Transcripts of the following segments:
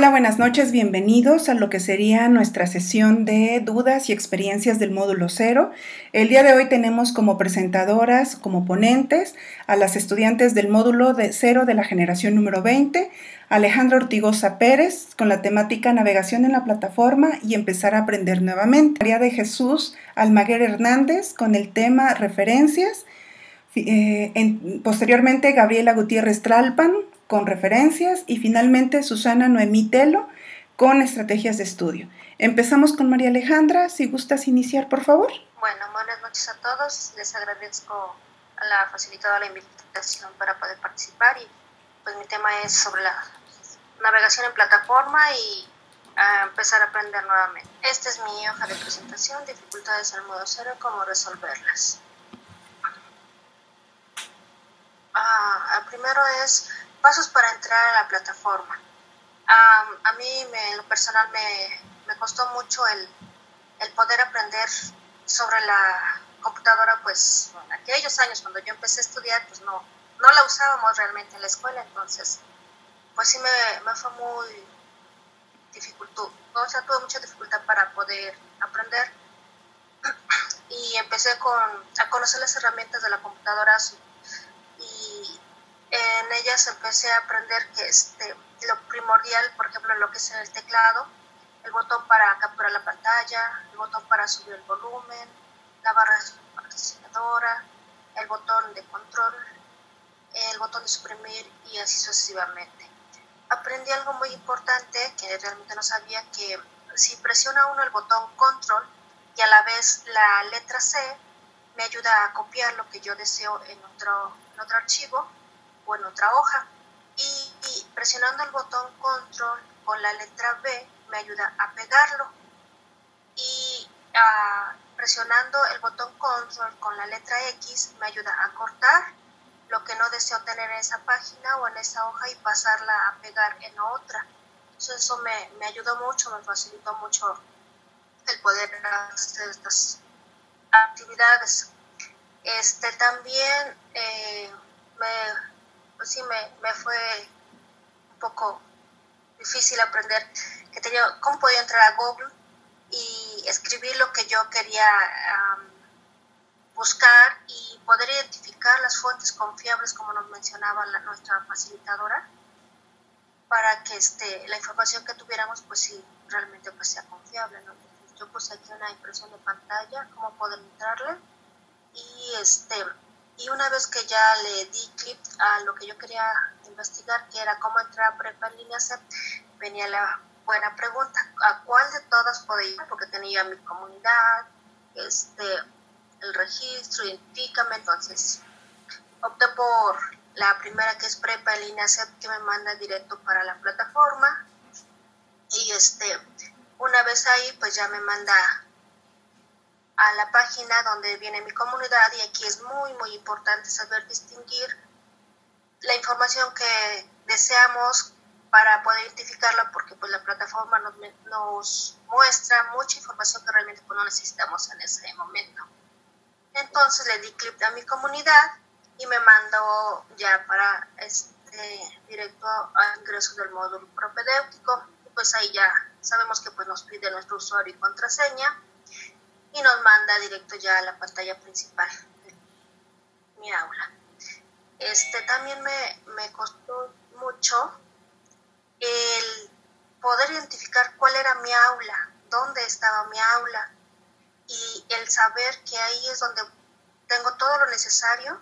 Hola, buenas noches, bienvenidos a lo que sería nuestra sesión de dudas y experiencias del módulo cero. El día de hoy tenemos como presentadoras, como ponentes, a las estudiantes del módulo de cero de la generación número 20, Alejandra Ortigosa Pérez, con la temática Navegación en la plataforma y empezar a aprender nuevamente. María de Jesús Almaguer Hernández, con el tema Referencias. Eh, posteriormente, Gabriela Gutiérrez Tralpan, con referencias y finalmente Susana Noemí Telo con estrategias de estudio. Empezamos con María Alejandra, si gustas iniciar, por favor. Bueno, buenas noches a todos. Les agradezco la facilitadora la invitación para poder participar y pues mi tema es sobre la navegación en plataforma y a empezar a aprender nuevamente. Esta es mi hoja de presentación, dificultades al modo cero, cómo resolverlas. Ah, primero es pasos para entrar a la plataforma. a mí, me, en lo personal, me, costó mucho el, poder aprender sobre la computadora, pues en aquellos años cuando yo empecé a estudiar, pues no, no la usábamos realmente en la escuela, entonces, pues sí me, me fue muy dificultoso, o sea, tuve mucha dificultad para poder aprender y empecé con, a conocer las herramientas de la computadora en ellas empecé a aprender que este, lo primordial, por ejemplo, lo que es el teclado, el botón para capturar la pantalla, el botón para subir el volumen, la barra particionadora, el botón de control, el botón de suprimir y así sucesivamente. Aprendí algo muy importante que realmente no sabía que si presiona uno el botón control y a la vez la letra C me ayuda a copiar lo que yo deseo en otro, en otro archivo en otra hoja. Y, presionando el botón control con la letra B me ayuda a pegarlo. Y ah, presionando el botón control con la letra X me ayuda a cortar lo que no deseo tener en esa página o en esa hoja y pasarla a pegar en otra. eso me, me ayudó mucho, me facilitó mucho el poder hacer estas actividades. Este también eh, me pues sí me, me fue un poco difícil aprender que tenía, cómo podía entrar a Google y escribir lo que yo quería buscar y poder identificar las fuentes confiables, como nos mencionaba la, nuestra facilitadora, para que este, la información que tuviéramos, pues sí, realmente pues sea confiable. Yo puse aquí una impresión de pantalla, cómo poder entrarle y este y una vez que ya le di clic a lo que yo quería investigar, que era cómo entrar a prepa en línea C, venía la buena pregunta, ¿a cuál de todas podía ir? Porque tenía mi comunidad, este, el registro, identifícame, entonces opté por la primera que es prepa en línea C, que me manda directo para la plataforma, y este, una vez ahí, pues ya me manda a la página donde viene mi comunidad y aquí es muy, muy importante saber distinguir la información que deseamos para poder identificarla porque pues la plataforma nos, nos muestra mucha información que realmente pues, no necesitamos en ese momento. Entonces le di clic a mi comunidad y me mando ya para este directo a ingreso del módulo propedéutico. Pues ahí ya sabemos que pues nos pide nuestro usuario y contraseña y nos manda directo ya a la pantalla principal mi aula. Este también me, me costó mucho el poder identificar cuál era mi aula, dónde estaba mi aula y el saber que ahí es donde tengo todo lo necesario,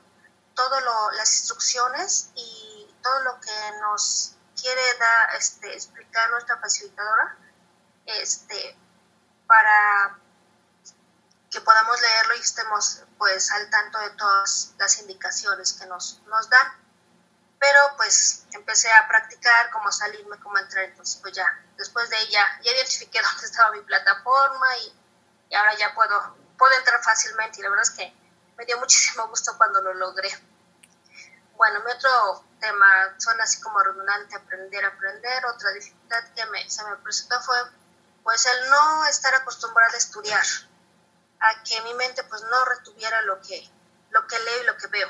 todas las instrucciones y todo lo que nos quiere dar, este, explicar nuestra facilitadora este, para que podamos leerlo y estemos pues al tanto de todas las indicaciones que nos, nos dan. Pero pues empecé a practicar cómo salirme, cómo entrar, entonces pues ya, después de ella, ya identifiqué dónde estaba mi plataforma y, y ahora ya puedo, puedo entrar fácilmente y la verdad es que me dio muchísimo gusto cuando lo logré. Bueno, mi otro tema son así como redundante, aprender, aprender. Otra dificultad que me, se me presentó fue pues el no estar acostumbrada a estudiar a que mi mente pues no retuviera lo que, lo que leo y lo que veo.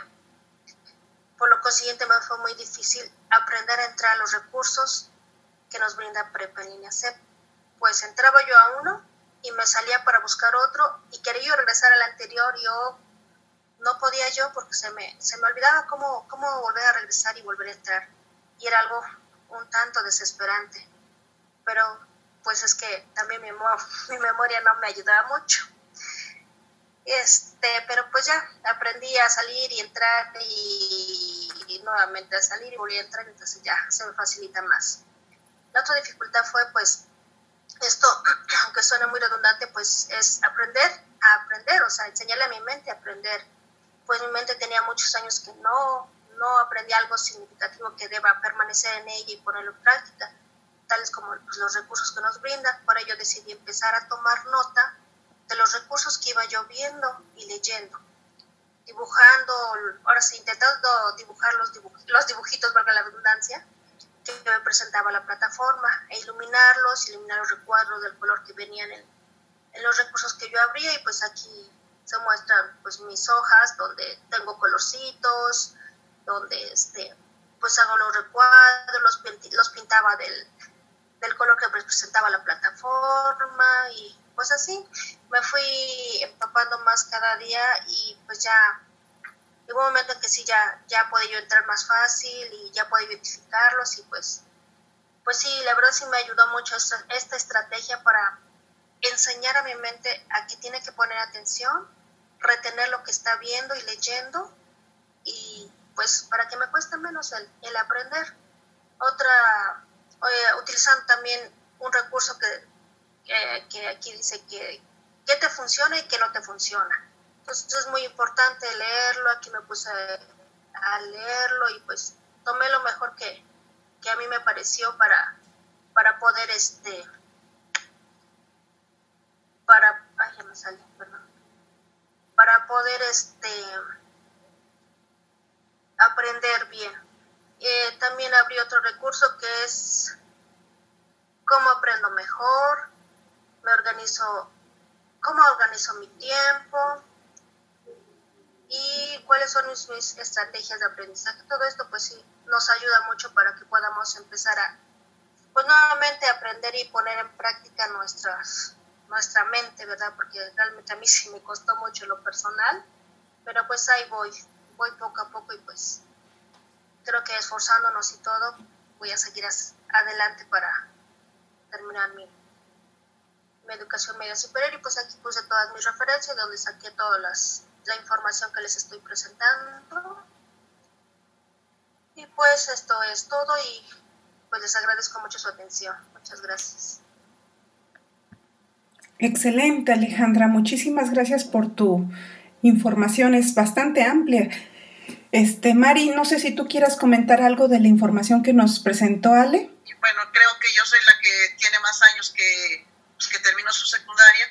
Por lo consiguiente me fue muy difícil aprender a entrar a los recursos que nos brinda Prepa en línea CEP. Pues entraba yo a uno y me salía para buscar otro y quería yo regresar al anterior y yo no podía yo porque se me, se me olvidaba cómo, cómo volver a regresar y volver a entrar. Y era algo un tanto desesperante. Pero pues es que también mi, mi memoria no me ayudaba mucho. Este, pero pues ya aprendí a salir y entrar y, y, nuevamente a salir y volví a entrar, entonces ya se me facilita más. La otra dificultad fue pues esto, aunque suena muy redundante, pues es aprender a aprender, o sea, enseñarle a mi mente a aprender pues mi mente tenía muchos años que no, no aprendí algo significativo que deba permanecer en ella y ponerlo en práctica, tales como pues, los recursos que nos brindan. Por ello decidí empezar a tomar nota de los recursos que iba yo viendo y leyendo, dibujando, ahora sí, intentando dibujar los, dibujitos, valga la redundancia, que me presentaba la plataforma, e iluminarlos, iluminar los recuadros del color que venían en, en los recursos que yo abría y pues aquí se muestran pues mis hojas donde tengo colorcitos, donde este, pues hago los recuadros, los, los pintaba del, del color que presentaba la plataforma y pues así me fui empapando más cada día y pues ya llegó un momento en que sí ya, ya pude yo entrar más fácil y ya pude identificarlos y pues pues sí, la verdad sí me ayudó mucho esta, esta estrategia para enseñar a mi mente a que tiene que poner atención retener lo que está viendo y leyendo y pues para que me cueste menos el, el aprender. Otra, utilizando también un recurso que, que, aquí dice que, que te funciona y que no te funciona. Entonces es muy importante leerlo, aquí me puse a leerlo y pues tomé lo mejor que, que a mí me pareció para, para poder este para ya me perdón para poder este, aprender bien. Eh, también abrí otro recurso que es cómo aprendo mejor, me organizo, cómo organizo mi tiempo y cuáles son mis, estrategias de aprendizaje. Todo esto pues sí nos ayuda mucho para que podamos empezar a, pues nuevamente aprender y poner en práctica nuestras nuestra mente, ¿verdad? Porque realmente a mí sí me costó mucho lo personal, pero pues ahí voy, voy poco a poco y pues creo que esforzándonos y todo, voy a seguir adelante para terminar mi, mi educación media superior y pues aquí puse todas mis referencias donde saqué toda las, la información que les estoy presentando. Y pues esto es todo y pues les agradezco mucho su atención. Muchas gracias. Excelente, Alejandra. Muchísimas gracias por tu información. Es bastante amplia. Este, Mari, no sé si tú quieras comentar algo de la información que nos presentó Ale. Bueno, creo que yo soy la que tiene más años que, pues, que terminó su secundaria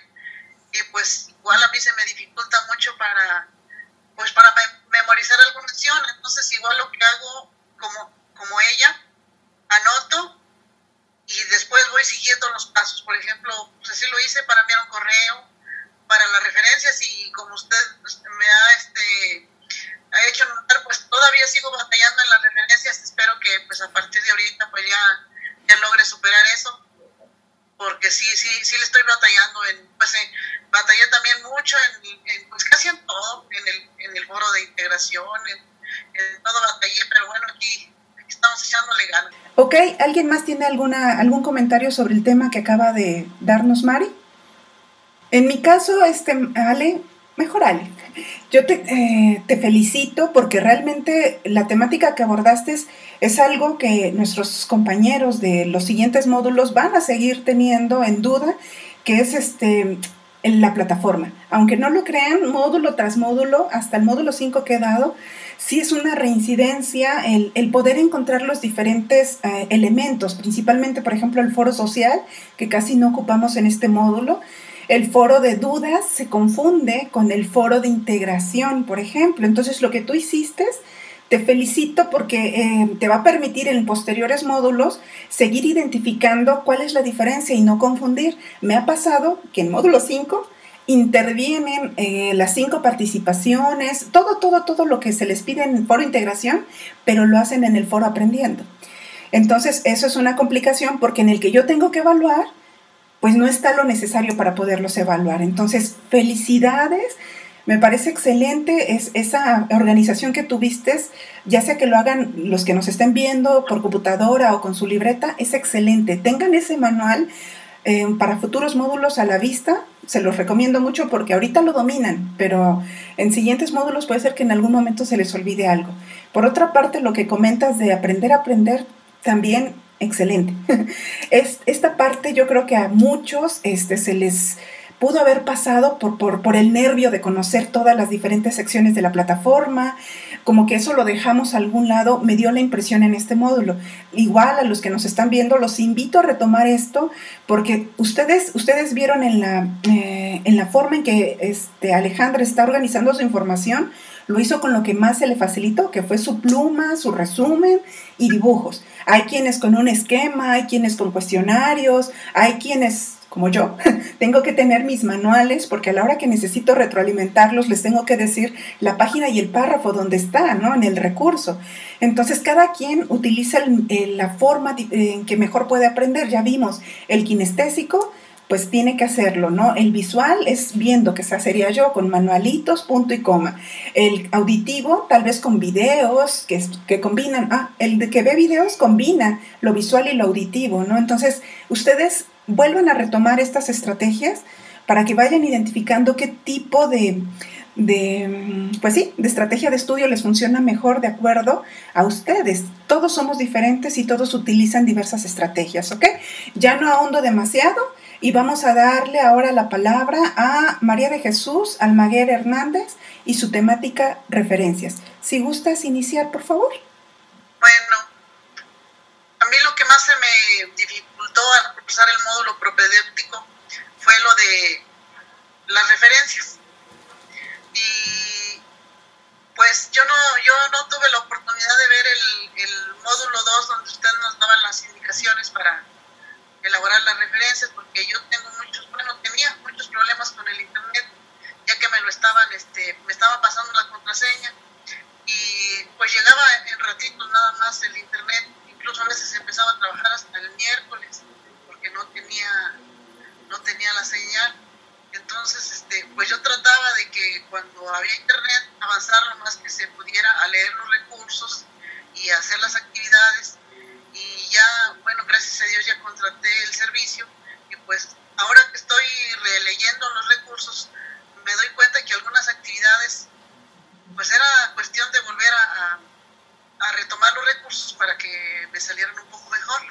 y pues igual a mí se me dificulta mucho para, pues para memorizar alguna lección. Entonces igual lo que hago como, como ella, anoto y después voy siguiendo los pasos. Por ejemplo, pues así lo hice para enviar un correo, para las referencias y como usted pues, me ha, este, ha hecho notar, pues todavía sigo batallando en las referencias. Espero que pues a partir de ahorita pues ya, ya logre superar eso. Porque sí, sí, sí le estoy batallando. En, pues eh, batallé también mucho en, pues casi en todo, en el, en el foro de integración, en, en todo batallé, pero bueno, aquí estamos echándole ganas. Ok, ¿alguien más tiene alguna, algún comentario sobre el tema que acaba de darnos Mari? En mi caso, este, Ale, mejor Ale, yo te, eh, te felicito porque realmente la temática que abordaste es, es, algo que nuestros compañeros de los siguientes módulos van a seguir teniendo en duda, que es este, en la plataforma. Aunque no lo crean, módulo tras módulo, hasta el módulo 5 que he dado, sí es una reincidencia el, poder encontrar los diferentes eh, elementos, principalmente, por ejemplo, el foro social, que casi no ocupamos en este módulo. El foro de dudas se confunde con el foro de integración, por ejemplo. Entonces, lo que tú hiciste, te felicito porque eh, te va a permitir en posteriores módulos seguir identificando cuál es la diferencia y no confundir. Me ha pasado que en módulo 5 intervienen eh, las cinco participaciones, todo, todo, todo lo que se les pide en el foro integración, pero lo hacen en el foro aprendiendo. Entonces, eso es una complicación porque en el que yo tengo que evaluar, pues no está lo necesario para poderlos evaluar. Entonces, felicidades. Me parece excelente es esa organización que tuviste, ya sea que lo hagan los que nos estén viendo por computadora o con su libreta, es excelente. Tengan ese manual eh, para futuros módulos a la vista, se los recomiendo mucho porque ahorita lo dominan, pero en siguientes módulos puede ser que en algún momento se les olvide algo. Por otra parte, lo que comentas de aprender a aprender, también excelente. es, esta parte yo creo que a muchos este, se les pudo haber pasado por, por, por, el nervio de conocer todas las diferentes secciones de la plataforma, como que eso lo dejamos a algún lado, me dio la impresión en este módulo. Igual a los que nos están viendo, los invito a retomar esto, porque ustedes, ustedes vieron en la, eh, en la forma en que este, Alejandra está organizando su información, lo hizo con lo que más se le facilitó, que fue su pluma, su resumen y dibujos. Hay quienes con un esquema, hay quienes con cuestionarios, hay quienes como yo, tengo que tener mis manuales porque a la hora que necesito retroalimentarlos les tengo que decir la página y el párrafo donde está, ¿no? En el recurso. Entonces cada quien utiliza la forma en que mejor puede aprender. Ya vimos el kinestésico, pues tiene que hacerlo, ¿no? El visual es viendo, que se sería yo, con manualitos, punto y coma. El auditivo, tal vez con videos que, que combinan, ah, el que ve videos combina lo visual y lo auditivo, ¿no? Entonces, ustedes vuelvan a retomar estas estrategias para que vayan identificando qué tipo de, de, pues sí, de estrategia de estudio les funciona mejor de acuerdo a ustedes. Todos somos diferentes y todos utilizan diversas estrategias, ¿ok? Ya no ahondo demasiado y vamos a darle ahora la palabra a María de Jesús Almaguer Hernández y su temática referencias. Si gustas iniciar, por favor. Bueno, a mí lo que más se me dificultó al cursar el módulo propedéutico fue lo de las referencias. Y pues yo no, yo no tuve la oportunidad de ver el, módulo 2 donde ustedes nos daban las indicaciones para elaborar las referencias porque yo tengo muchos, bueno, tenía muchos problemas con el internet, ya que me lo estaban, este, me estaba pasando la contraseña y pues llegaba en ratitos nada más el internet, incluso a veces empezaba a trabajar hasta el miércoles porque no tenía, no tenía la señal. Entonces, este, pues yo trataba de que cuando había internet avanzar lo más que se pudiera a leer los recursos y hacer las actividades y ya, bueno, gracias a Dios ya contraté el servicio y pues ahora que estoy releyendo los recursos me doy cuenta que algunas actividades pues era cuestión de volver a, retomar los recursos para que me salieran un poco mejor.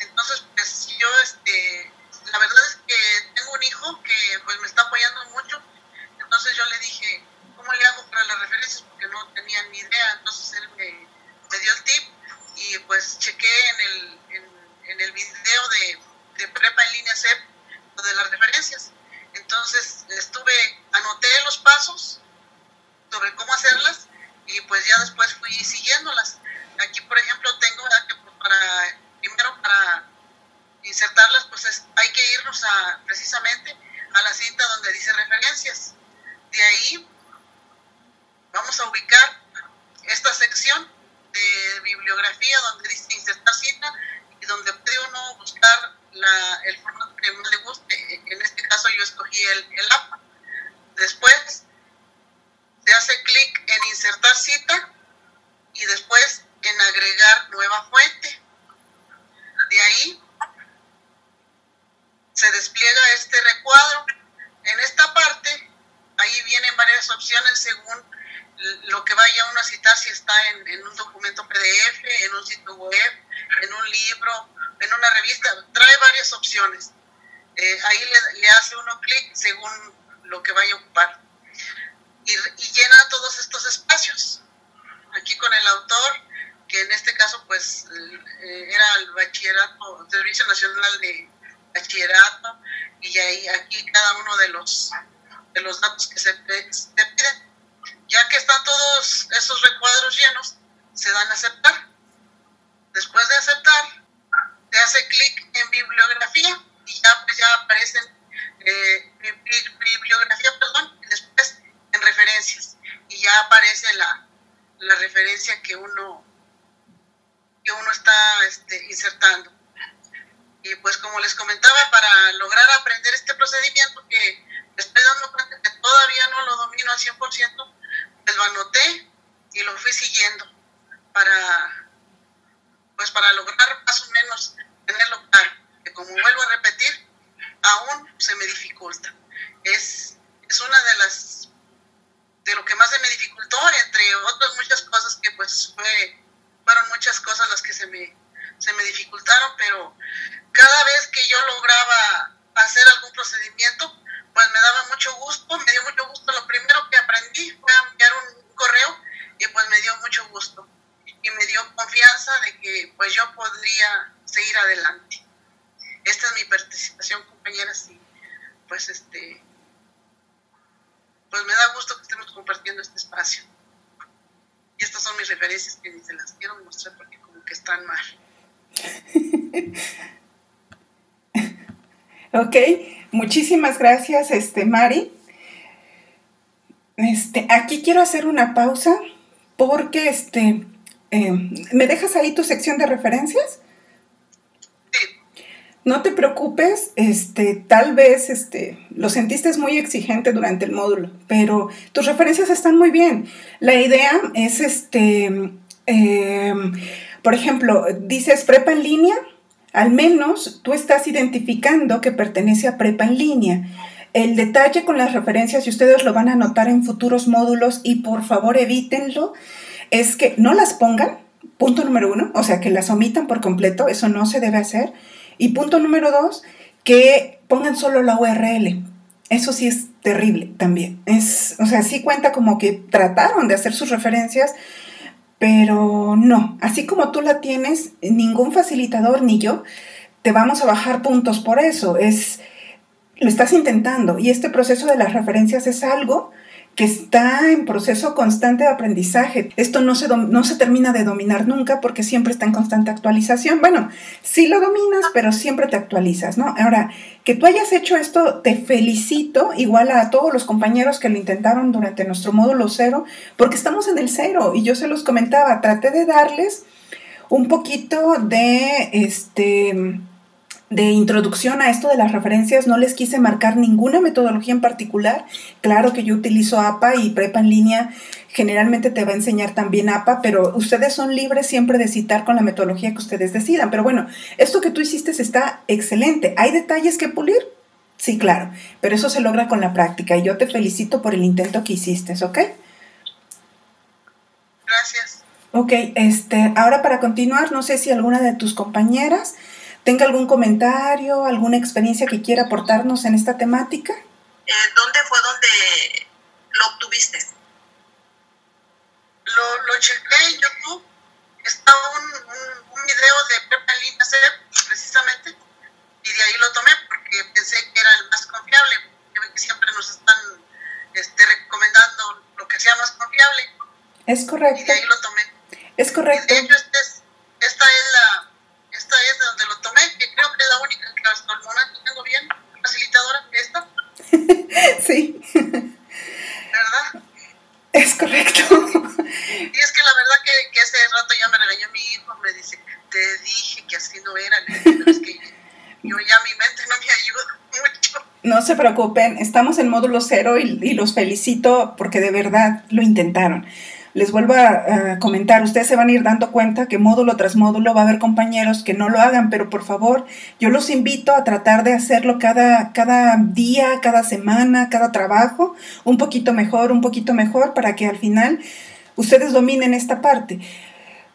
Entonces, pues yo, este, la verdad es que tengo un hijo que pues me está apoyando mucho, entonces yo le dije, ¿cómo le hago para las referencias? Porque no tenía ni idea, entonces él me dio el tip y pues chequé en el, en, el video de, de, prepa en línea CEP de las referencias. Entonces estuve, anoté los pasos sobre cómo hacerlas y pues ya después fui siguiéndolas. Aquí, por ejemplo, tengo que para, primero para insertarlas, pues hay que irnos a, precisamente a la cinta donde dice referencias. De ahí vamos a ubicar esta sección de bibliografía donde dice insertar cita y donde puede uno buscar la, el formato que más le guste. En este caso yo escogí el, el app. Después se hace clic en insertar cita y después en agregar nueva fuente. De ahí se despliega este recuadro. En esta parte, ahí vienen varias opciones según lo que vaya uno a citar si está en, un documento PDF, en un sitio web, en un libro, en una revista, trae varias opciones. Eh, ahí le, hace uno clic según lo que vaya a ocupar. Y, llena todos estos espacios. Aquí con el autor, que en este caso pues eh, era el bachillerato, Servicio Nacional de Bachillerato, y ahí aquí cada uno de los, de los datos que se, se piden ya que están todos esos recuadros llenos, se dan a aceptar. Después de aceptar, se hace clic en bibliografía y ya, pues, ya aparecen eh, bibliografía, perdón, y después en referencias. Y ya aparece la, la referencia que uno, que uno está este, insertando. Y pues como les comentaba, para lograr aprender este procedimiento que estoy dando cuenta que todavía no lo domino al 100%, pues lo anoté y lo fui siguiendo para, pues para lograr más o menos tenerlo claro. Que como vuelvo a repetir, aún se me dificulta. Es, es una de las de lo que más se me dificultó, entre otras muchas cosas que pues fue, fueron muchas cosas las que se me, se me dificultaron, pero cada vez que yo lograba hacer algún procedimiento, pues me daba mucho gusto, me dio mucho gusto. Lo primero que aprendí fue a enviar un, correo y pues me dio mucho gusto y me dio confianza de que pues yo podría seguir adelante. Esta es mi participación, compañeras, y pues este, pues me da gusto que estemos compartiendo este espacio. Y estas son mis referencias que ni se las quiero mostrar porque como que están mal. ok, muchísimas gracias, este, Mari. Este, aquí quiero hacer una pausa porque, este, eh, ¿me dejas ahí tu sección de referencias? No te preocupes, este, tal vez este, lo sentiste muy exigente durante el módulo, pero tus referencias están muy bien. La idea es, este, em, por ejemplo, dices prepa en línea, al menos tú estás identificando que pertenece a prepa en línea. El detalle con las referencias, y ustedes lo van a notar en futuros módulos, y por favor evítenlo, es que no las pongan, punto número uno, o sea, que las omitan por completo, eso no se debe hacer. Y punto número dos, que pongan solo la URL. Eso sí es terrible también. Es, o sea, sí cuenta como que trataron de hacer sus referencias, pero no, así como tú la tienes, ningún facilitador ni yo te vamos a bajar puntos por eso. Es, lo estás intentando y este proceso de las referencias es algo que está en proceso constante de aprendizaje. Esto no se, no se termina de dominar nunca porque siempre está en constante actualización. Bueno, sí lo dominas, pero siempre te actualizas, ¿no? Ahora, que tú hayas hecho esto, te felicito, igual a todos los compañeros que lo intentaron durante nuestro módulo cero, porque estamos en el cero y yo se los comentaba, traté de darles un poquito de, este, de introducción a esto de las referencias no les quise marcar ninguna metodología en particular. Claro que yo utilizo APA y Prepa en línea generalmente te va a enseñar también APA, pero ustedes son libres siempre de citar con la metodología que ustedes decidan. Pero bueno, esto que tú hiciste está excelente. ¿Hay detalles que pulir? Sí, claro, pero eso se logra con la práctica y yo te felicito por el intento que hiciste, ¿ok? Gracias. Ok, este, ahora para continuar, no sé si alguna de tus compañeras tenga algún comentario, alguna experiencia que quiera aportarnos en esta temática. Eh, ¿Dónde fue donde lo obtuviste? Lo, lo chequé en YouTube. Está un, un, video de Pepa Lina precisamente, y de ahí lo tomé porque pensé que era el más confiable, que siempre nos están este, recomendando lo que sea más confiable. Es correcto. Y de ahí lo tomé. Es correcto. de hecho, este es, esta es la esta es de donde lo tomé, que creo que es la única que hasta el momento tengo bien, facilitadora, esta. sí. ¿Verdad? Es correcto. Y es que la verdad que, que ese rato ya me regañó mi hijo, me dice, te dije que así no era, pero es que yo ya mi mente no me ayuda mucho. No se preocupen, estamos en módulo cero y, y los felicito porque de verdad lo intentaron les vuelvo a, comentar, ustedes se van a ir dando cuenta que módulo tras módulo va a haber compañeros que no lo hagan, pero por favor, yo los invito a tratar de hacerlo cada, cada día, cada semana, cada trabajo, un poquito mejor, un poquito mejor, para que al final ustedes dominen esta parte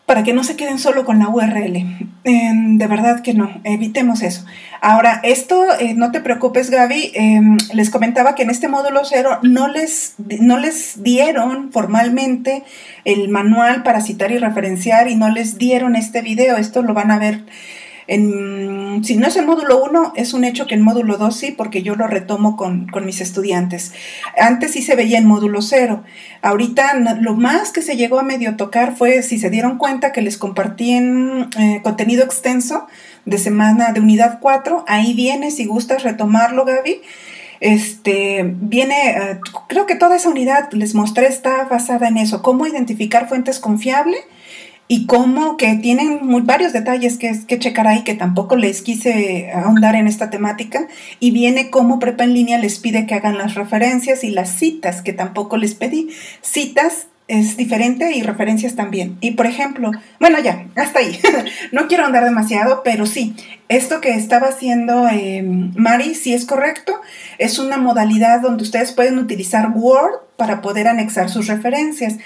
para que no se queden solo con la URL. Em, de verdad que no, evitemos eso. Ahora, esto, eh, no te preocupes Gaby, em, les comentaba que en este módulo cero no les, no les dieron formalmente el manual para citar y referenciar y no les dieron este video, esto lo van a ver si no es el módulo 1, es un hecho que en módulo 2 sí, porque yo lo retomo con, mis estudiantes. Antes sí se veía en módulo 0. Ahorita lo más que se llegó a medio tocar fue, si se dieron cuenta, que les compartí en eh, contenido extenso de semana de unidad 4. Ahí viene, si gustas retomarlo, Gaby. Este, viene, eh, creo que toda esa unidad, les mostré, está basada en eso, cómo identificar fuentes confiables y cómo que tienen varios detalles que, que checar ahí que tampoco les quise ahondar en esta temática y viene cómo Prepa en línea les pide que hagan las referencias y las citas que tampoco les pedí. Citas es diferente y referencias también. Y por ejemplo, bueno, ya, hasta ahí. no quiero andar demasiado, pero sí, esto que estaba haciendo em, Mari, sí es correcto. Es una modalidad donde ustedes pueden utilizar Word para poder anexar sus referencias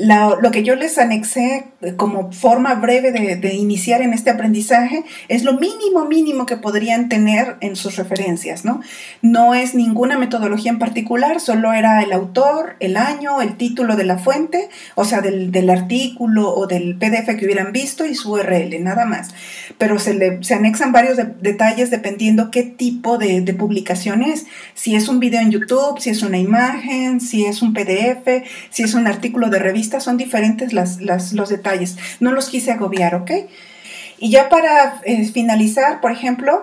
lo que yo les anexé como forma breve de, iniciar en este aprendizaje es lo mínimo, mínimo que podrían tener en sus referencias, ¿no? No es ninguna metodología en particular, solo era el autor, el año, el título de la fuente, o sea, del, artículo o del PDF que hubieran visto y su URL, nada más. Pero se, le, se anexan varios detalles dependiendo qué tipo de, de publicación es. Si es un video en YouTube, si es una imagen, si es un PDF, si es un artículo de revista son diferentes las, los detalles. No los quise agobiar, ¿ok? Y ya para eh, finalizar, por ejemplo,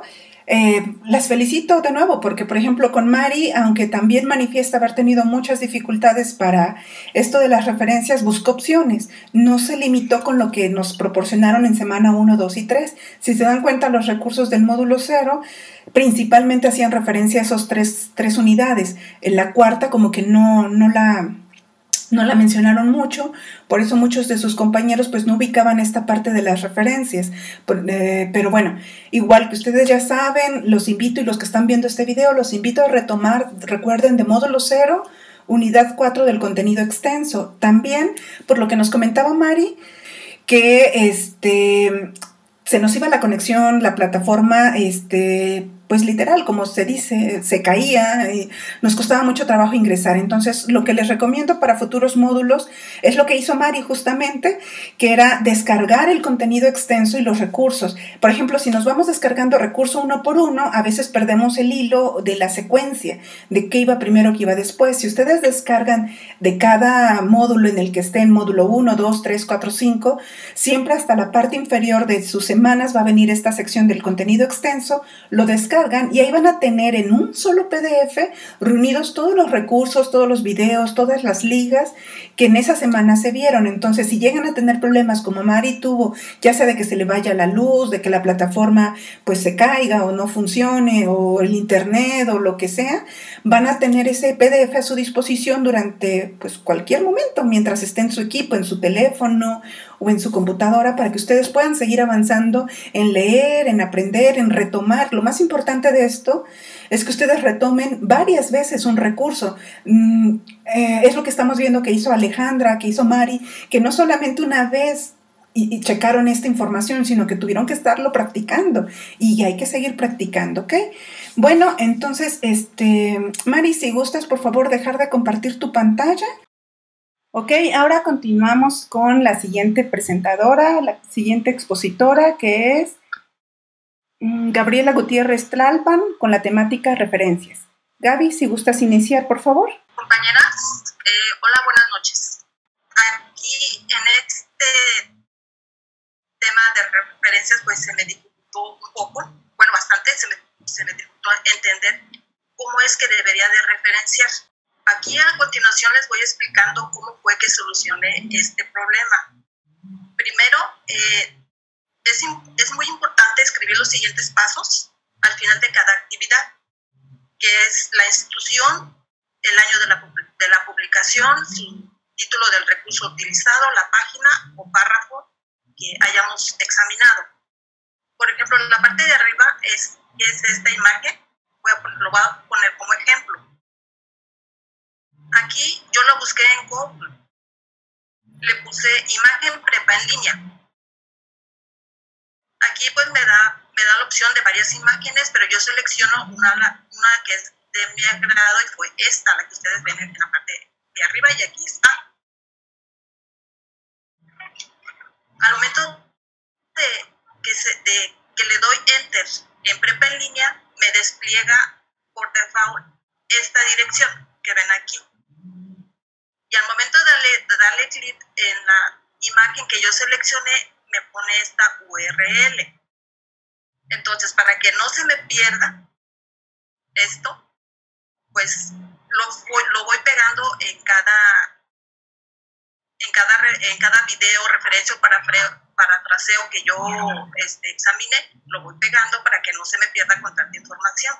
eh, las felicito de nuevo porque, por ejemplo, con Mari, aunque también manifiesta haber tenido muchas dificultades para esto de las referencias, buscó opciones. No se limitó con lo que nos proporcionaron en semana 1, 2 y 3. Si se dan cuenta, los recursos del módulo 0 principalmente hacían referencia a esos tres, tres unidades. En la cuarta como que no, no la no la mencionaron mucho, por eso muchos de sus compañeros pues no ubicaban esta parte de las referencias. Eh, pero bueno, igual que ustedes ya saben, los invito y los que están viendo este video, los invito a retomar, recuerden, de módulo cero, unidad 4 del contenido extenso. También, por lo que nos comentaba Mari, que este, se nos iba la conexión, la plataforma, este, pues literal, como se dice, se caía y nos costaba mucho trabajo ingresar. Entonces, lo que les recomiendo para futuros módulos es lo que hizo Mari justamente, que era descargar el contenido extenso y los recursos. Por ejemplo, si nos vamos descargando recurso uno por uno, a veces perdemos el hilo de la secuencia, de qué iba primero, qué iba después. Si ustedes descargan de cada módulo en el que esté en módulo 1, 2, 3, 4, 5, siempre hasta la parte inferior de sus semanas va a venir esta sección del contenido extenso, lo descargan y ahí van a tener en un solo PDF reunidos todos los recursos, todos los videos, todas las ligas que en esa semana se vieron. Entonces, si llegan a tener problemas como Mari tuvo, ya sea de que se le vaya la luz, de que la plataforma pues se caiga o no funcione o el internet o lo que sea, van a tener ese PDF a su disposición durante pues cualquier momento, mientras esté en su equipo, en su teléfono o en su computadora para que ustedes puedan seguir avanzando en leer, en aprender, en retomar. Lo más importante de esto es que ustedes retomen varias veces un recurso. Mm, eh, es lo que estamos viendo que hizo Alejandra, que hizo Mari, que no solamente una vez y, checaron esta información, sino que tuvieron que estarlo practicando y hay que seguir practicando, ¿ok? Bueno, entonces, este, Mari, si gustas, por favor, dejar de compartir tu pantalla Ok, ahora continuamos con la siguiente presentadora, la siguiente expositora, que es mm, Gabriela Gutiérrez Tlalpan, con la temática referencias. Gaby, si gustas iniciar, por favor. Compañeras, eh, hola, buenas noches. Aquí en este tema de referencias, pues se me dificultó un poco, bueno, bastante, se me, se me dificultó entender cómo es que debería de referenciar Aquí a continuación les voy explicando cómo fue que solucioné este problema. Primero, eh, es, es, muy importante escribir los siguientes pasos al final de cada actividad, que es la institución, el año de la, de la publicación, su título del recurso utilizado, la página o párrafo que hayamos examinado. Por ejemplo, en la parte de arriba es, es esta imagen, voy a lo voy a poner como ejemplo. Aquí yo lo busqué en Google. Le puse imagen prepa en línea. Aquí pues me da, me da la opción de varias imágenes, pero yo selecciono una, una que es de mi agrado y fue esta, la que ustedes ven en la parte de arriba y aquí está. Al momento de que, de que le doy enter en prepa en línea, me despliega por default esta dirección que ven aquí. Y al momento de darle, darle clic en la imagen que yo seleccioné, me pone esta URL. Entonces, para que no se me pierda esto, pues lo voy, lo voy pegando en cada, en cada, en cada video, referencia o parafraseo que yo este, examine, lo voy pegando para que no se me pierda con tanta información.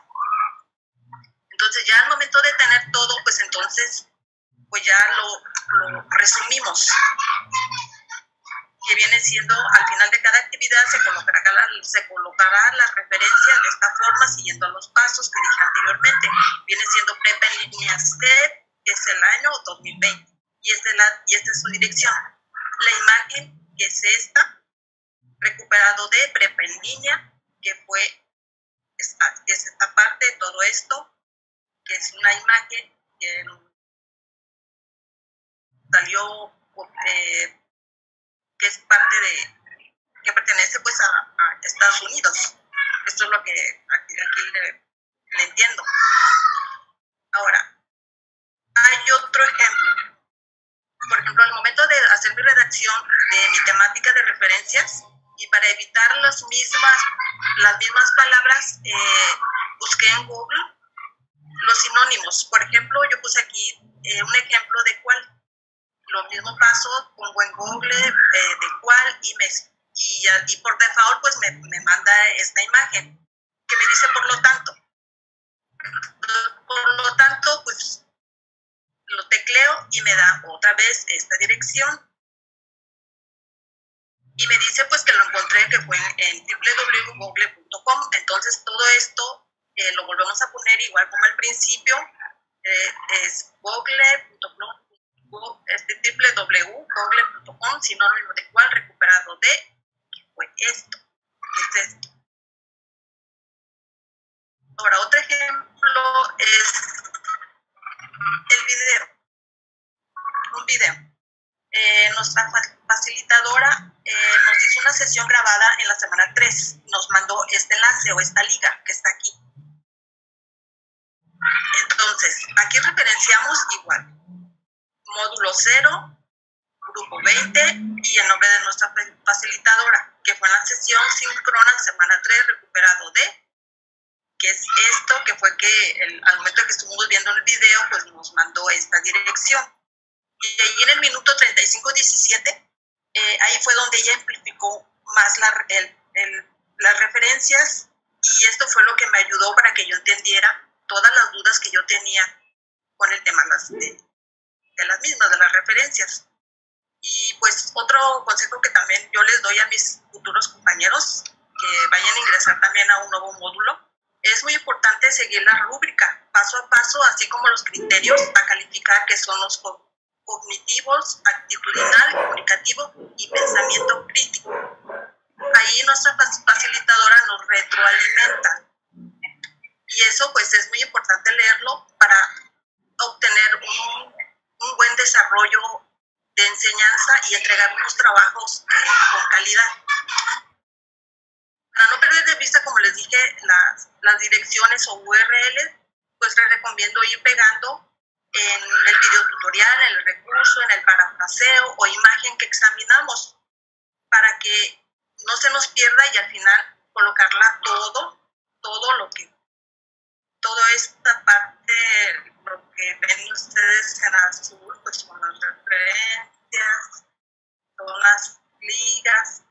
Entonces ya al momento de tener todo, pues entonces, pues ya lo, lo resumimos que viene siendo al final de cada actividad se colocará, se colocará la referencia de esta forma siguiendo los pasos que dije anteriormente. Viene siendo prepa en línea STEP, que es el año 2020, y esta es, la, y esta es su dirección. La imagen que es esta, recuperado de prepa en línea, que fue esta, es esta parte de todo esto, que es una imagen que salió eh, que es parte de, que pertenece pues a, Estados Unidos. Esto es lo que aquí, le, entiendo. Ahora, hay otro ejemplo. Por ejemplo, al momento de hacer mi redacción de mi temática de referencias y para evitar las mismas, las mismas palabras, eh, busqué en Google los sinónimos. Por ejemplo, yo puse aquí eh, un ejemplo de cuál lo mismo paso, pongo en Google eh, de cuál y, me, y, y, por default pues me, me manda esta imagen que me dice por lo tanto. Por lo tanto, pues lo tecleo y me da otra vez esta dirección. Y me dice pues que lo encontré que fue en www.google.com. Entonces todo esto eh, lo volvemos a poner igual como al principio. Eh, es google.com este www.google.com, sinónimo de cual recuperado de, que fue esto, es esto. Ahora, otro ejemplo es el video. Un video. Eh, nuestra facilitadora eh, nos hizo una sesión grabada en la semana 3. Nos mandó este enlace o esta liga que está aquí. Entonces, aquí referenciamos igual módulo 0, grupo 20 y el nombre de nuestra facilitadora, que fue en la sesión síncrona semana 3, recuperado de, que es esto, que fue que al momento que estuvimos viendo el video, pues nos mandó esta dirección. Y ahí en el minuto 35-17, eh, ahí fue donde ella amplificó más la, las referencias y esto fue lo que me ayudó para que yo entendiera todas las dudas que yo tenía con el tema de, de las mismas, de las referencias. Y pues otro consejo que también yo les doy a mis futuros compañeros que vayan a ingresar también a un nuevo módulo, es muy importante seguir la rúbrica paso a paso, así como los criterios a calificar que son los cognitivos, actitudinal, comunicativo y pensamiento crítico. Ahí nuestra facilitadora nos retroalimenta. Y eso pues es muy importante leerlo para obtener un un buen desarrollo de enseñanza y entregar unos trabajos eh, con calidad. Para no perder de vista, como les dije, las, las direcciones o URLs, pues les recomiendo ir pegando en el video tutorial, en el recurso, en el parafraseo o imagen que examinamos, para que no se nos pierda y al final colocarla todo, todo lo que, toda esta parte que ven ustedes en azul, pues son las referencias, son las ligas.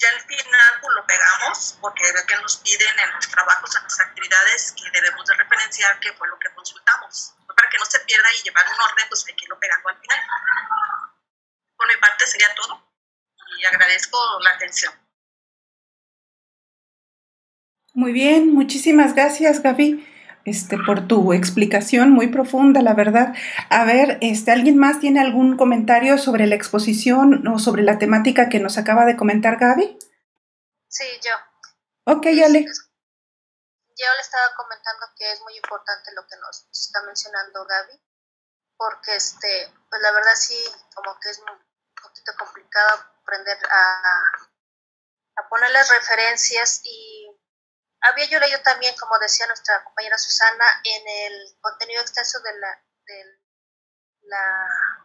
Ya al final pues lo pegamos porque ve que nos piden en los trabajos, en las actividades que debemos de referenciar qué fue lo que consultamos. Para que no se pierda y llevar un orden, pues hay que irlo pegando al final. Por mi parte sería todo y agradezco la atención. Muy bien, muchísimas gracias Gaby. Este, por tu explicación muy profunda, la verdad. A ver, este, ¿alguien más tiene algún comentario sobre la exposición o sobre la temática que nos acaba de comentar Gaby? Sí, yo. Ok, Ale. Yo le estaba comentando que es muy importante lo que nos está mencionando Gaby, porque este, pues la verdad sí, como que es un poquito complicado aprender a, a poner las referencias y había yo leído también, como decía nuestra compañera Susana, en el contenido extenso de la, de la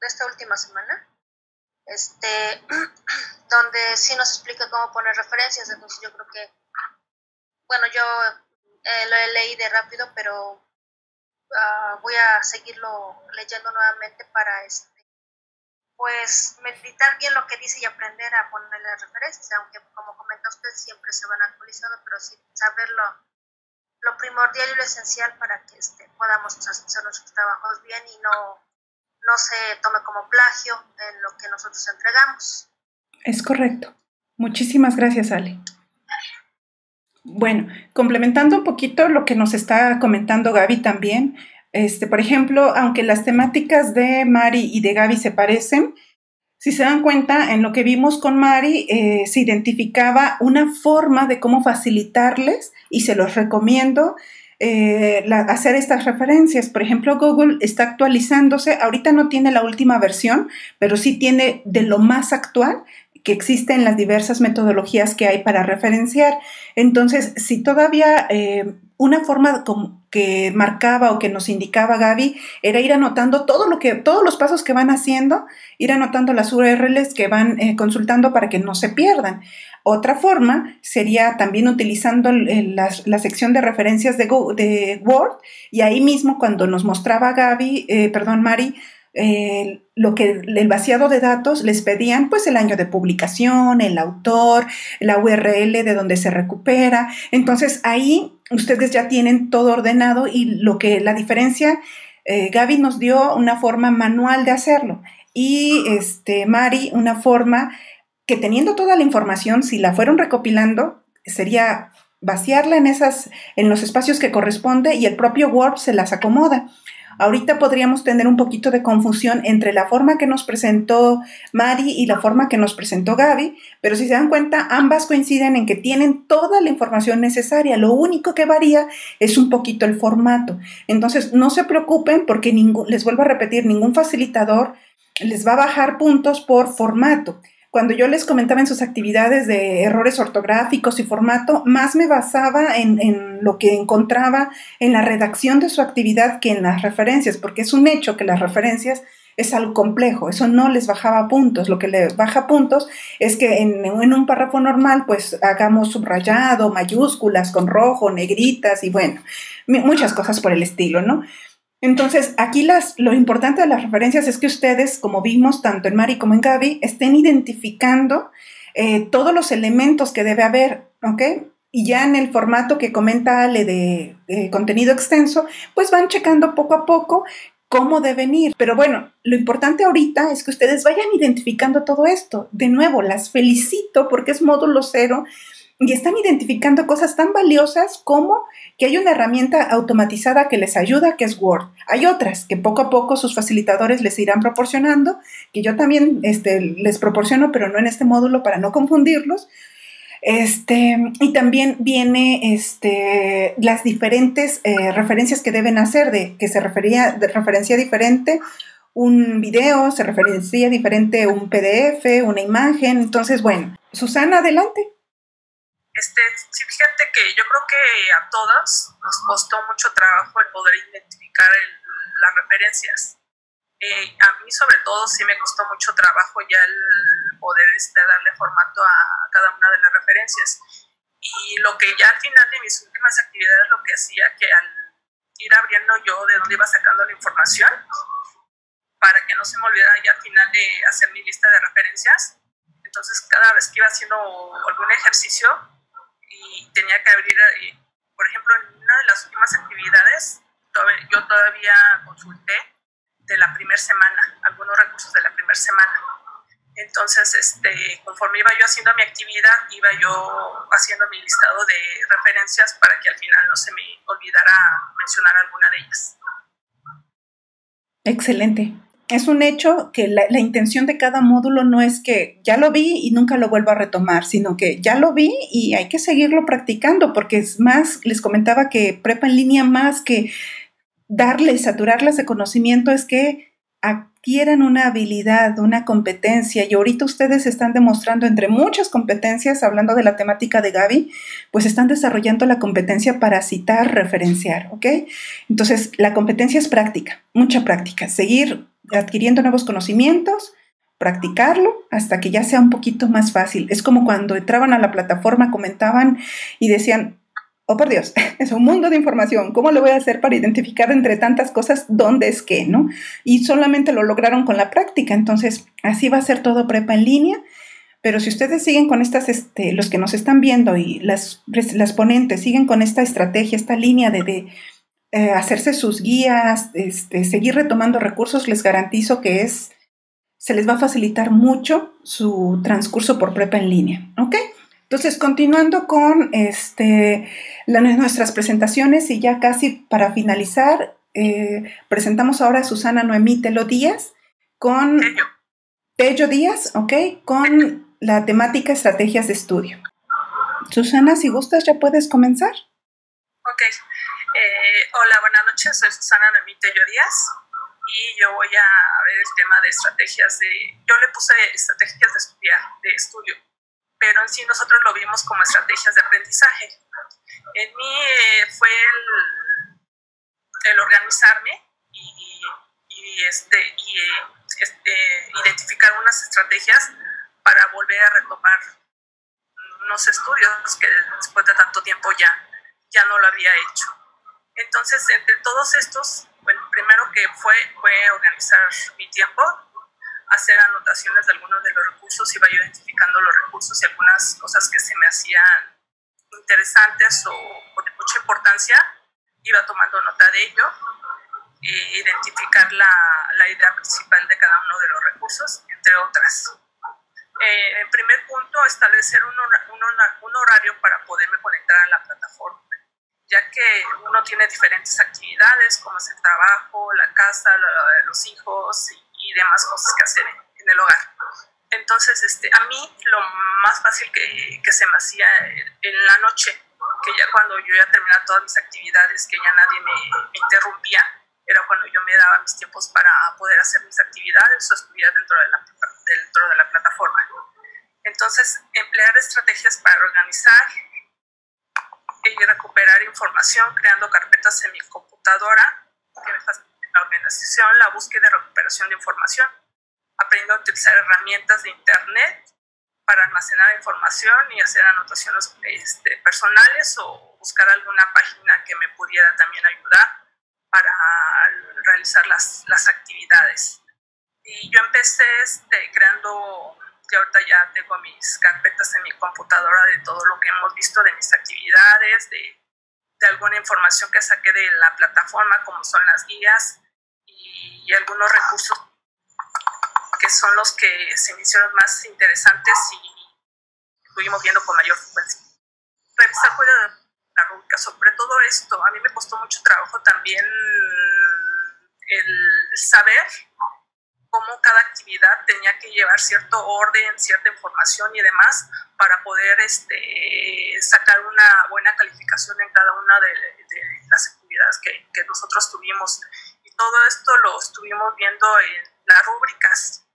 de esta última semana, este, donde sí nos explica cómo poner referencias. Entonces yo creo que, bueno, yo eh, lo leí de rápido, pero ah, voy a seguirlo leyendo nuevamente para este, pues meditar bien lo que dice y aprender a ponerle referencias, aunque como comenta usted siempre se van actualizando, pero sí saberlo lo primordial y lo esencial para que este, podamos hacer nuestros trabajos bien y no, no se tome como plagio en lo que nosotros entregamos. Es correcto. Muchísimas gracias, Ale. Bueno, complementando un poquito lo que nos está comentando Gaby también, este, por ejemplo, aunque las temáticas de Mari y de Gaby se parecen, si se dan cuenta, en lo que vimos con Mari eh, se identificaba una forma de cómo facilitarles, y se los recomiendo, eh, hacer estas referencias. Por ejemplo, Google está actualizándose, ahorita no tiene la última versión, pero sí tiene de lo más actual que existe en las diversas metodologías que hay para referenciar. Entonces, si todavía eh, una forma que marcaba o que nos indicaba Gaby era ir anotando todo lo que, todos los pasos que van haciendo, ir anotando las URLs que van eh, consultando para que no se pierdan. Otra forma sería también utilizando la, sección de referencias de, de, Word y ahí mismo cuando nos mostraba Gaby, eh, perdón, Mari, eh, lo que el vaciado de datos les pedían pues el año de publicación, el autor, la URL de donde se recupera. Entonces ahí ustedes ya tienen todo ordenado y lo que la diferencia, eh, Gaby nos dio una forma manual de hacerlo y este, Mari una forma que teniendo toda la información, si la fueron recopilando, sería vaciarla en, esas, en los espacios que corresponde y el propio Word se las acomoda. Ahorita podríamos tener un poquito de confusión entre la forma que nos presentó Mari y la forma que nos presentó Gaby, pero si se dan cuenta, ambas coinciden en que tienen toda la información necesaria. Lo único que varía es un poquito el formato. Entonces, no se preocupen porque les vuelvo a repetir, ningún facilitador les va a bajar puntos por formato. Cuando yo les comentaba en sus actividades de errores ortográficos y formato, más me basaba en, lo que encontraba en la redacción de su actividad que en las referencias, porque es un hecho que las referencias es algo complejo, eso no les bajaba puntos, lo que les baja puntos es que en, en, un párrafo normal pues hagamos subrayado, mayúsculas con rojo, negritas y bueno, muchas cosas por el estilo, ¿no? Entonces, aquí las, lo importante de las referencias es que ustedes, como vimos tanto en Mari como en Gaby, estén identificando eh, todos los elementos que debe haber, ¿ok? Y ya en el formato que comenta Ale de, de contenido extenso, pues van checando poco a poco cómo deben ir. Pero bueno, lo importante ahorita es que ustedes vayan identificando todo esto. De nuevo, las felicito porque es módulo cero y están identificando cosas tan valiosas como que hay una herramienta automatizada que les ayuda, que es Word. Hay otras que poco a poco sus facilitadores les irán proporcionando, que yo también este, les proporciono, pero no en este módulo para no confundirlos. Este, y también viene este, las diferentes eh, referencias que deben hacer, de que se refería, de referencia diferente un video, se referencia diferente un PDF, una imagen. Entonces, bueno, Susana, adelante. Este, sí, fíjate que yo creo que a todas nos costó mucho trabajo el poder identificar las referencias. Eh, a mí sobre todo sí me costó mucho trabajo ya el poder este, darle formato a cada una de las referencias. Y lo que ya al final de mis últimas actividades lo que hacía que al ir abriendo yo de dónde iba sacando la información, para que no se me olvidara ya al final de hacer mi lista de referencias, entonces cada vez que iba haciendo algún ejercicio, y tenía que abrir, eh, por ejemplo, en una de las últimas actividades, yo todavía consulté de la primera semana, algunos recursos de la primera semana. Entonces, este, conforme iba yo haciendo mi actividad, iba yo haciendo mi listado de referencias para que al final no se me olvidara mencionar alguna de ellas. Excelente es un hecho que la, intención de cada módulo no es que ya lo vi y nunca lo vuelvo a retomar, sino que ya lo vi y hay que seguirlo practicando, porque es más, les comentaba que prepa en línea más que darles, saturarles de conocimiento, es que adquieran una habilidad, una competencia, y ahorita ustedes están demostrando entre muchas competencias, hablando de la temática de Gaby, pues están desarrollando la competencia para citar, referenciar, ¿ok? Entonces, la competencia es práctica, mucha práctica, seguir adquiriendo nuevos conocimientos, practicarlo hasta que ya sea un poquito más fácil. Es como cuando entraban a la plataforma, comentaban y decían, oh por Dios, es un mundo de información, ¿cómo lo voy a hacer para identificar entre tantas cosas dónde es qué, ¿no? Y solamente lo lograron con la práctica, entonces así va a ser todo prepa en línea. Pero si ustedes siguen con estas, este, los que nos están viendo y las, las ponentes siguen con esta estrategia, esta línea de, de eh, hacerse sus guías, este, seguir retomando recursos, les garantizo que es, se les va a facilitar mucho su transcurso por prepa en línea, ¿ok? Entonces, continuando con este, nuestras presentaciones y ya casi para finalizar, eh, presentamos ahora a Susana Noemí Telo Díaz con... Tello Díaz, ¿ok? Con la temática estrategias de estudio. Susana, si gustas, ya puedes comenzar. Ok. Eh, hola, buenas noches. Soy Susana Tello Díaz y yo voy a ver el tema de estrategias de... Yo le puse estrategias de estudiar, de estudio, pero en sí nosotros lo vimos como estrategias de aprendizaje. En mí eh, fue el, organizarme y, este, y este, identificar unas estrategias para volver a retomar unos estudios que después de tanto tiempo ya, ya no lo había hecho. Entonces, entre todos estos, bueno, primero que fue, fue organizar mi tiempo, hacer anotaciones de algunos de los recursos, iba yo identificando los recursos y algunas cosas que se me hacían interesantes o, de mucha importancia, iba tomando nota de ello, e identificar la, la idea principal de cada uno de los recursos, entre otras. Eh, en primer punto, establecer un, un, horario para poderme conectar a la plataforma, ya que uno tiene diferentes actividades, como es el trabajo, la casa, los hijos y, demás cosas que hacer en, el hogar. Entonces, este, a mí lo más fácil que, que, se me hacía en la noche, que ya cuando yo ya terminaba todas mis actividades, que ya nadie me, me interrumpía, era cuando yo me daba mis tiempos para poder hacer mis actividades o estudiar dentro de la, dentro de la plataforma. Entonces, emplear estrategias para organizar y recuperar información, creando carpetas en mi computadora que me facilitan la organización, la búsqueda y recuperación de información. Aprendo a utilizar herramientas de Internet para almacenar información y hacer anotaciones este, personales o buscar alguna página que me pudiera también ayudar para realizar las, las actividades. Y yo empecé este, creando, que ahorita ya tengo mis carpetas en mi computadora de todo lo que hemos visto de mis actividades, de, de alguna información que saqué de la plataforma, como son las guías y, algunos recursos que son los que se me hicieron más interesantes y estuvimos viendo con mayor frecuencia. Revisar cuidado la rúbrica. Sobre todo esto, a mí me costó mucho trabajo también el saber cómo cada actividad tenía que llevar cierto orden, cierta información y demás para poder este, sacar una buena calificación en cada una de, las actividades que, que, nosotros tuvimos. Todo esto lo estuvimos viendo en las rúbricas.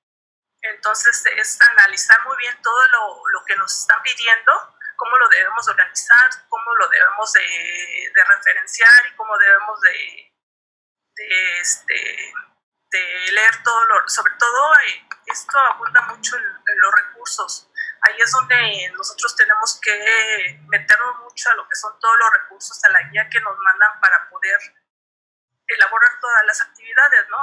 Entonces es analizar muy bien todo lo, lo que nos están pidiendo cómo lo debemos organizar, cómo lo debemos de, referenciar y cómo debemos de, este, de leer todo, lo, sobre todo eh, esto abunda mucho en, los recursos. Ahí es donde nosotros tenemos que meternos mucho a lo que son todos los recursos, a la guía que nos mandan para poder elaborar todas las actividades, ¿no?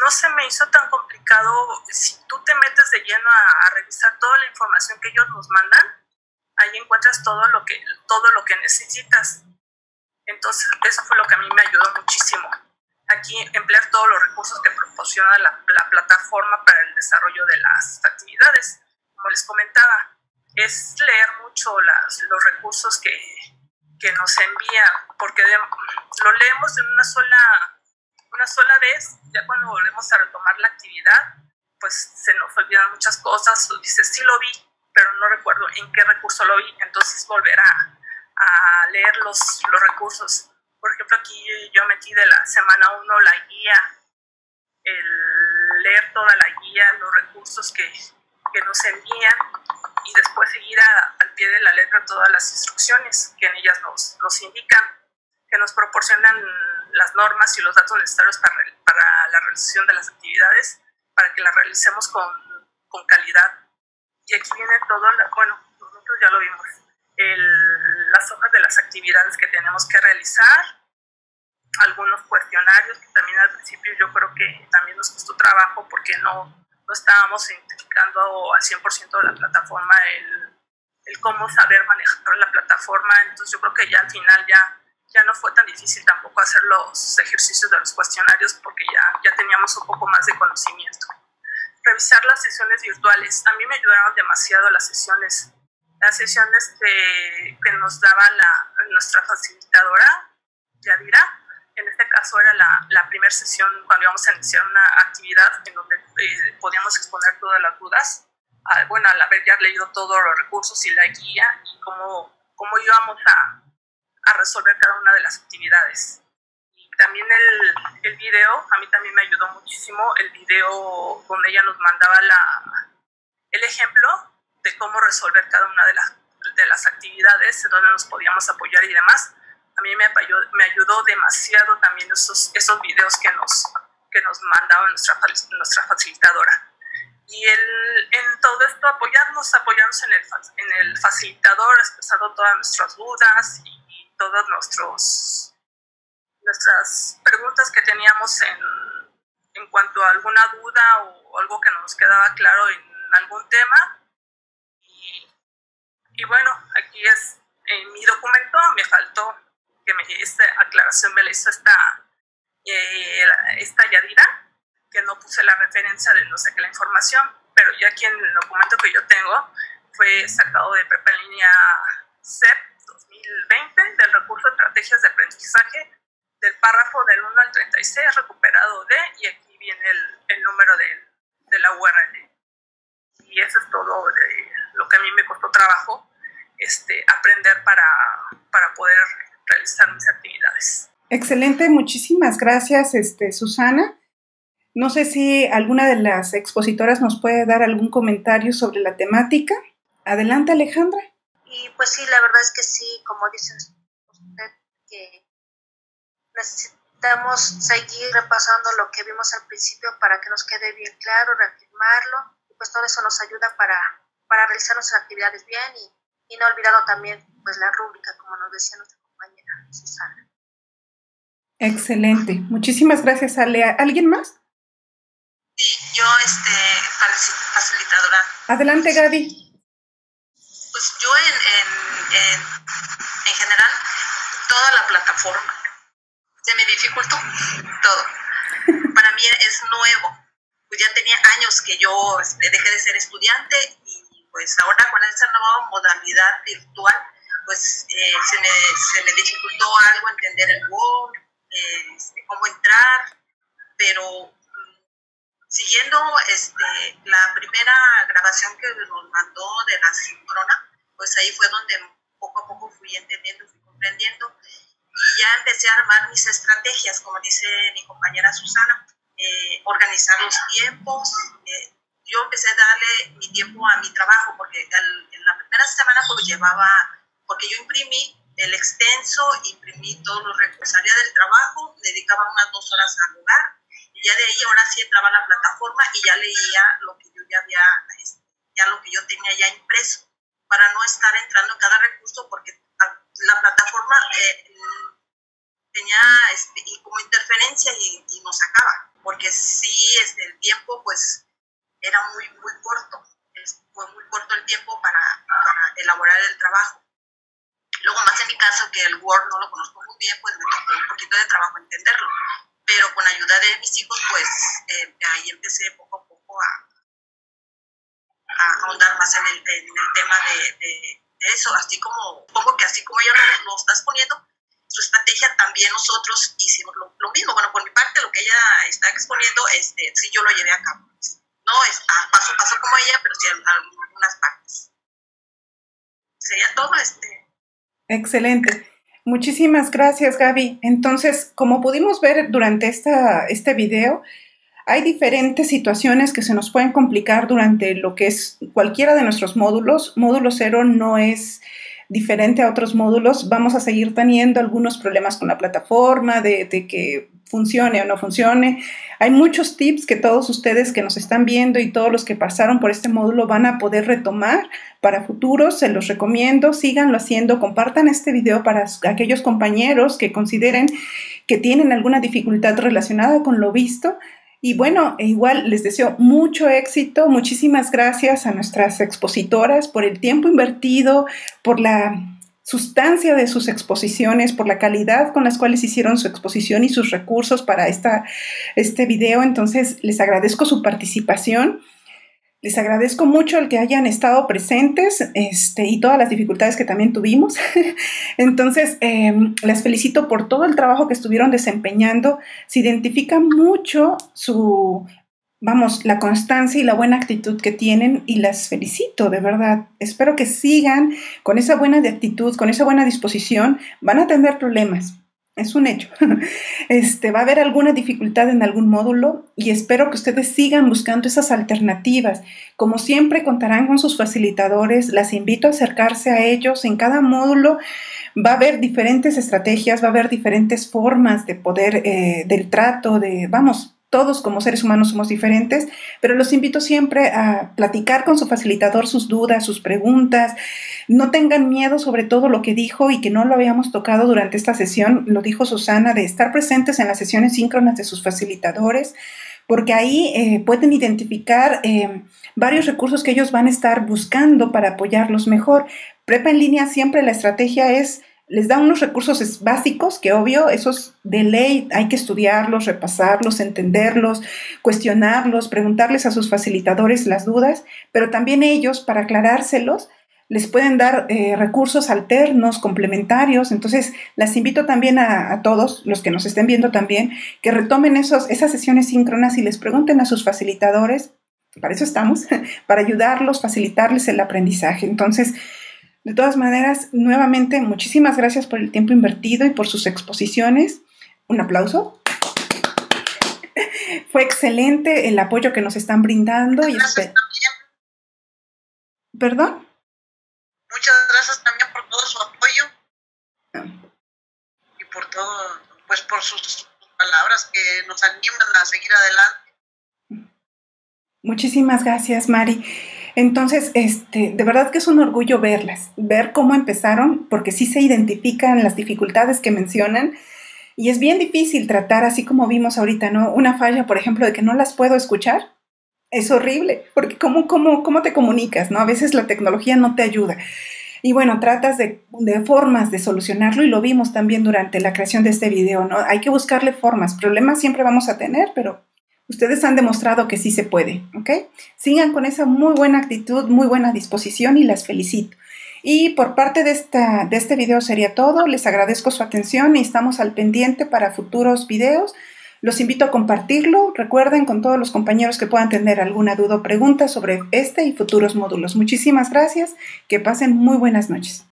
No se me hizo tan complicado si tú te metes de lleno a revisar toda la información que ellos nos mandan, ahí encuentras todo lo que, todo lo que necesitas. Entonces, eso fue lo que a mí me ayudó muchísimo. Aquí emplear todos los recursos que proporciona la, plataforma para el desarrollo de las actividades. Como les comentaba, es leer mucho las, los recursos que, que nos envía, porque lo leemos en una sola, una sola vez, ya cuando volvemos a retomar la actividad, pues se nos olvidan muchas cosas, o dices, sí lo vi, pero no recuerdo en qué recurso lo vi, entonces volver a, a leer los, los, recursos. Por ejemplo, aquí yo metí de la semana 1 la guía, el leer toda la guía, los recursos que, que nos envían y después seguir al pie de la letra todas las instrucciones que en ellas nos, nos indican, que nos proporcionan las normas y los datos necesarios para, para la realización de las actividades, para que las realicemos con, con calidad. Y aquí viene todo, bueno, nosotros ya lo vimos, el, las hojas de las actividades que tenemos que realizar, algunos cuestionarios que también al principio yo creo que también nos costó trabajo porque no, no estábamos identificando al 100% de la plataforma el, el, cómo saber manejar la plataforma, entonces yo creo que ya al final ya, ya no fue tan difícil tampoco hacer los ejercicios de los cuestionarios porque ya, ya teníamos un poco más de conocimiento. Revisar las sesiones virtuales, a mí me ayudaron demasiado las sesiones las sesiones que, que nos daba la, nuestra facilitadora, Yadira. En este caso era la, la primera sesión cuando íbamos a iniciar una actividad en donde eh, podíamos exponer todas las dudas. Ah, bueno, al haber ya leído todos los recursos y la guía y cómo, cómo íbamos a, a resolver cada una de las actividades. Y también el, el video, a mí también me ayudó muchísimo el video donde ella nos mandaba la, el ejemplo de cómo resolver cada una de las, de las actividades, en donde nos podíamos apoyar y demás. A mí me, me ayudó demasiado también esos, esos videos que nos, que nos mandaba nuestra, nuestra facilitadora. Y el, en todo esto apoyarnos, apoyarnos en el, en el facilitador, expresando todas nuestras dudas y, y todas nuestros, nuestras preguntas que teníamos en, en cuanto a alguna duda o algo que no nos quedaba claro en algún tema, y bueno, aquí es en mi documento, me faltó que me, esta aclaración me la hizo esta, eh, esta Yadira, que no puse la referencia de no sé qué la información, pero ya aquí en el documento que yo tengo fue sacado de Prepa en línea CEP 2020 del recurso de estrategias de aprendizaje del párrafo del 1 al 36 recuperado de, y aquí viene el, el número de, de la URL. Y eso es todo de lo que a mí me costó trabajo este, aprender para, para poder realizar mis actividades. Excelente, muchísimas gracias, este, Susana. No sé si alguna de las expositoras nos puede dar algún comentario sobre la temática. Adelante, Alejandra. Y pues sí, la verdad es que sí, como dice usted, que necesitamos seguir repasando lo que vimos al principio para que nos quede bien claro, reafirmarlo, y pues todo eso nos ayuda para, para realizar nuestras actividades bien y y no olvidando también pues la rúbrica, como nos decía nuestra compañera Susana. Excelente. Muchísimas gracias, Ale. ¿Alguien más? Sí, yo, este, facilitadora. Adelante, Gaby. Pues yo en, en, en, en general, toda la plataforma se me dificultó todo. Para mí es nuevo. Pues ya tenía años que yo este, dejé de ser estudiante pues ahora con esta nueva modalidad virtual, pues eh, se, me, se, me, dificultó algo entender el Word, eh, este, cómo entrar, pero mm, siguiendo este, la primera grabación que nos mandó de la síncrona, pues ahí fue donde poco a poco fui entendiendo, fui comprendiendo y ya empecé a armar mis estrategias, como dice mi compañera Susana, eh, organizar los tiempos, eh, yo empecé a darle mi tiempo a mi trabajo, porque en la primera semana pues llevaba, porque yo imprimí el extenso, imprimí todos los recursos, salía del trabajo, dedicaba unas dos horas al lugar, y ya de ahí ahora sí entraba la plataforma y ya leía lo que yo ya había, este, ya lo que yo tenía ya impreso, para no estar entrando en cada recurso, porque la plataforma eh, tenía este, como interferencia y, y nos sacaba, porque sí, este, el tiempo pues era muy, muy corto, fue muy corto el tiempo para, elaborar el trabajo. Luego, más en mi caso, que el Word no lo conozco muy bien, pues me tomó un poquito de trabajo entenderlo. Pero con ayuda de mis hijos, pues eh, ahí empecé poco a poco a, a ahondar más en el, en el tema de, de, de, eso, así como, poco que así como ella lo, lo estás poniendo, su estrategia también nosotros hicimos lo, lo, mismo. Bueno, por mi parte, lo que ella está exponiendo, este, sí yo lo llevé a cabo. no es a paso a paso como ella, pero sí en algunas partes. Sería todo este. Excelente. Muchísimas gracias, Gaby. Entonces, como pudimos ver durante esta, este video, hay diferentes situaciones que se nos pueden complicar durante lo que es cualquiera de nuestros módulos. Módulo cero no es diferente a otros módulos. Vamos a seguir teniendo algunos problemas con la plataforma, de, de que funcione o no funcione. Hay muchos tips que todos ustedes que nos están viendo y todos los que pasaron por este módulo van a poder retomar para futuros. Se los recomiendo, síganlo haciendo, compartan este video para aquellos compañeros que consideren que tienen alguna dificultad relacionada con lo visto. Y bueno, e igual les deseo mucho éxito. Muchísimas gracias a nuestras expositoras por el tiempo invertido, por la sustancia de sus exposiciones, por la calidad con las cuales hicieron su exposición y sus recursos para esta, este video. Entonces, les agradezco su participación. Les agradezco mucho el que hayan estado presentes este, y todas las dificultades que también tuvimos. Entonces, em, les felicito por todo el trabajo que estuvieron desempeñando. Se identifica mucho su vamos, la constancia y la buena actitud que tienen y las felicito, de verdad. Espero que sigan con esa buena actitud, con esa buena disposición. Van a tener problemas, es un hecho. Este, va a haber alguna dificultad en algún módulo y espero que ustedes sigan buscando esas alternativas. Como siempre, contarán con sus facilitadores. Las invito a acercarse a ellos en cada módulo. Va a haber diferentes estrategias, va a haber diferentes formas de poder, eh, del trato, de, vamos, todos como seres humanos somos diferentes, pero los invito siempre a platicar con su facilitador sus dudas, sus preguntas. No tengan miedo sobre todo lo que dijo y que no lo habíamos tocado durante esta sesión, lo dijo Susana, de estar presentes en las sesiones síncronas de sus facilitadores, porque ahí eh, pueden identificar eh, varios recursos que ellos van a estar buscando para apoyarlos mejor. Prepa en línea siempre la estrategia es les da unos recursos básicos que obvio, esos de ley hay que estudiarlos, repasarlos, entenderlos, cuestionarlos, preguntarles a sus facilitadores las dudas, pero también ellos, para aclarárselos, les pueden dar eh, recursos alternos, complementarios. Entonces, las invito también a, todos, los que nos estén viendo también, que retomen esos, esas sesiones síncronas y les pregunten a sus facilitadores, para eso estamos, para ayudarlos, facilitarles el aprendizaje. Entonces, de todas maneras, nuevamente, muchísimas gracias por el tiempo invertido y por sus exposiciones. Un aplauso. Fue excelente el apoyo que nos están brindando. Y gracias ¿Perdón? Muchas gracias también por todo su apoyo ah. y por todo, pues por sus palabras que nos animan a seguir adelante. Muchísimas gracias, Mari. Entonces, este, de verdad que es un orgullo verlas, ver cómo empezaron, porque sí se identifican las dificultades que mencionan. Y es bien difícil tratar, así como vimos ahorita, ¿no? Una falla, por ejemplo, de que no las puedo escuchar. Es horrible, porque ¿cómo, cómo, cómo te comunicas? ¿no? A veces la tecnología no te ayuda. Y bueno, tratas de, de, formas de solucionarlo y lo vimos también durante la creación de este video, ¿no? Hay que buscarle formas. Problemas siempre vamos a tener, pero Ustedes han demostrado que sí se puede, ¿ok? Sigan con esa muy buena actitud, muy buena disposición y las felicito. Y por parte de, esta, de este video sería todo. Les agradezco su atención y estamos al pendiente para futuros videos. Los invito a compartirlo. Recuerden con todos los compañeros que puedan tener alguna duda o pregunta sobre este y futuros módulos. Muchísimas gracias. Que pasen muy buenas noches.